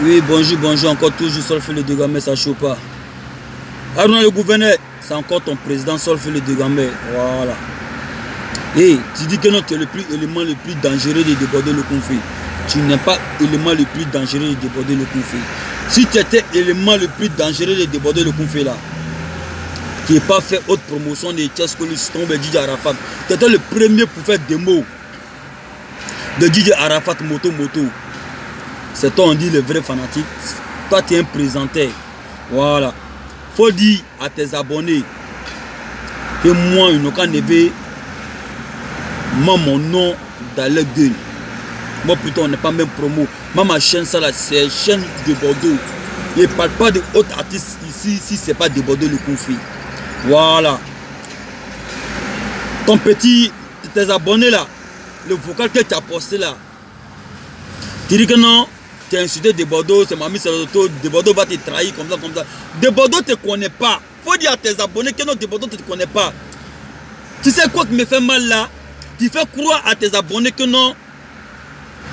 Oui, bonjour, bonjour, encore toujours Solfé le Dégamé, ça chauffe pas. Arnaud le gouverneur, c'est encore ton président Solfé le Dégamé. Voilà. Et tu dis que non, tu es le plus élément le plus dangereux de déborder le conflit. Tu n'es pas l'élément le plus dangereux de déborder le conflit. Si tu étais l'élément le plus dangereux de déborder le conflit là, tu n'as pas fait haute promotion de Tchesco Liston de Didier Arafat. Tu étais le premier pour faire des mots de Didier Arafat moto moto. C'est toi on dit le vrai fanatique. Toi tu es un présenteur. Voilà. Faut dire à tes abonnés que moi, une aucun neveu, moi mon nom dans leur gueule. Moi plutôt on n'est pas même promo. Moi ma chaîne ça là c'est une chaîne de Bordeaux. Je ne parle pas de haute artistes ici si c'est pas de Bordeaux le conflit. Voilà. Ton petit, tes abonnés là, le vocal que tu as posté là, tu dis que non, tu as insulté de Bordeaux, c'est Mamie Saloto, de Bordeaux va te trahir comme ça, comme ça. De Bordeaux te connaît pas. faut dire à tes abonnés que non, de Bordeaux te connaît pas. Tu sais quoi qui me fait mal là? Tu fais croire à tes abonnés que non,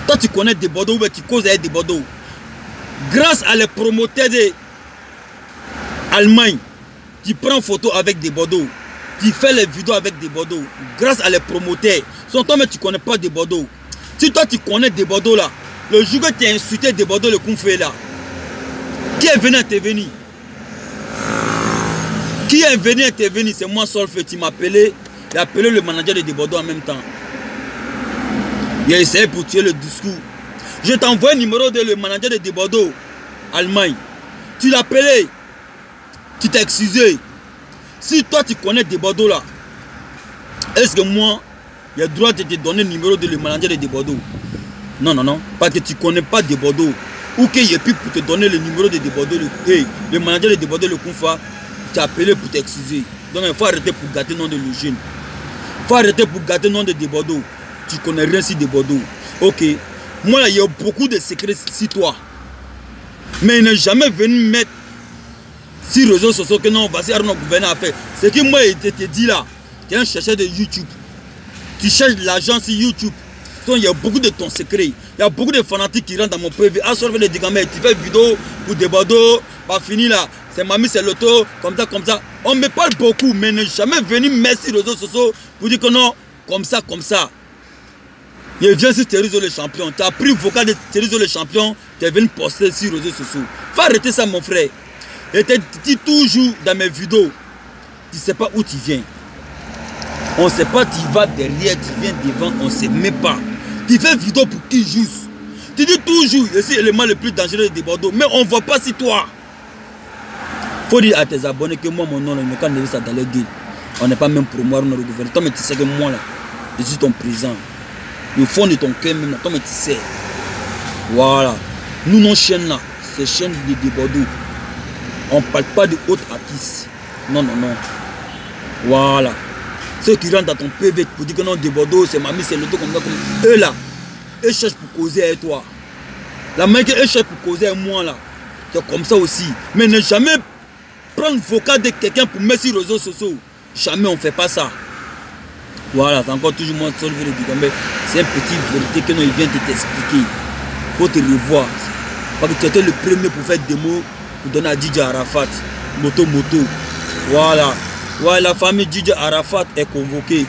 toi tu connais des Bordeaux ou tu causes avec des Bordeaux. Grâce à les promoteurs de Allemagne, tu photo avec des Bordeaux, tu fais les vidéos avec des Bordeaux, grâce à les promoteurs. Sans toi, mais tu connais pas des Bordeaux. Si toi tu connais des Bordeaux là, le jour que tu as insulté des Bordeaux, le fait là, qui est venu intervenir Qui est venu intervenir C'est moi, Solfe, tu appelé, il appelé le manager de Bordeaux en même temps. Il a essayé pour tuer le discours. Je t'envoie le numéro de le manager de Bordeaux, Allemagne. Tu appelé, tu t'es excusé. Si toi tu connais des Bordeaux là, est-ce que moi, j'ai le droit de te donner le numéro de le manager de Bordeaux Non, non, non. Parce que tu ne connais pas de Bordeaux. Ou qu'il ait plus pour te donner le numéro de Bordeaux, le, hey, le manager de Bordeaux, le Koufa, tu as appelé pour t'excuser. Donc il faut arrêter pour gâter le nom de le jeune. Il faut arrêter pour gâter le nom de Bordeaux. Tu connais rien sur de. Ok. Moi, là, il y a beaucoup de secrets sur toi. Mais il n'est jamais venu mettre sur les réseaux sociaux que non, voici Arnaud gouverneur a fait. Ce que moi, je te dis là, tu es un chercheur de YouTube. Tu cherches l'argent sur YouTube. Il y a beaucoup de ton secret. Il y a beaucoup de fanatiques qui rentrent dans mon PV. À sortir de Digamé, tu fais vidéo pour des Bordeaux, pas fini là. C'est mamie, c'est l'auto, comme ça, comme ça. On me parle beaucoup, mais n'est jamais mettre sur les réseaux sociaux pour dire que non, comme ça, comme ça. Il vient sur Thériso le champion. Tu as pris le vocal de Thériso le champion, tu es venu poster sur les réseaux sociaux. Faut arrêter ça, mon frère. Et tu dis toujours dans mes vidéos, tu ne sais pas où tu viens. On ne sait pas, tu vas derrière, tu viens devant, on ne sait même pas. Tu fais vidéo pour qui juste? Tu dis toujours, je suis l'élément le plus dangereux de Bordeaux, mais on ne voit pas si toi. faut dire à tes abonnés que moi, mon nom, ne quand ça dans les. On n'est pas même pour moi, le gouvernement. Mais tu sais que moi, là, je suis ton président. Le fond de ton cœur, même, toi, tu sais. Voilà. Nous, nos chaînes là, c'est chaînes de, de Bordeaux. On ne parle pas de hautes artistes. Non, non, non. Voilà. Ceux qui rentrent dans ton PV pour dire que non, de Bordeaux, c'est mamie, c'est dos comme ça. Eux là, eux cherchent pour causer avec toi. La main qu'eux cherchent pour causer avec moi là, c'est comme ça aussi. Mais ne jamais prendre vocal de quelqu'un pour mettre sur les réseaux sociaux. Jamais on ne fait pas ça. Voilà, c'est encore toujours moi seul le Digambe. C'est une petite vérité que nous il vient de t'expliquer. Faut te revoir. Parce que tu étais le premier pour faire des mots pour donner à Didier Arafat. Moto moto. Voilà. Ouais, la famille Didier Arafat est convoquée.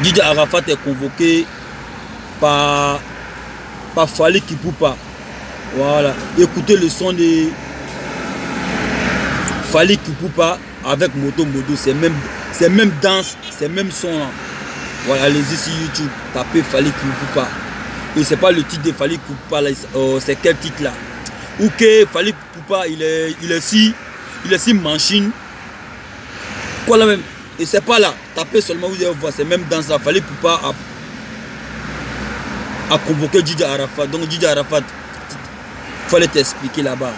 Didier Arafat est convoqué par, par Fali Kipoupa. Voilà. Écoutez le son de Fali Kipoupa avec Moto Moto. C'est même, même danse, c'est même son. Là. Voilà, allez-y sur YouTube, tapez Fali Kipoupa. Et c'est pas le titre de Fali Kipoupa, euh, c'est quel titre là Ou que Fali Kipoupa, il est, il est si, il est si machine. Même? Et c'est pas là. Tapez seulement, vous allez voir, c'est même dans ça. Fallait pour pas à, à convoquer Didier Arafat. Donc Didier Arafat, fallait t'expliquer là-bas.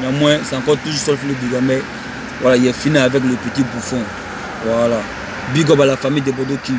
Néanmoins, c'est encore toujours sur le Biga, mais voilà, il est fini avec le petit bouffon. Voilà. Big up à la famille de Bordeaux qui